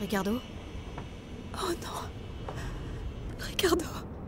Ricardo Oh non. Ricardo.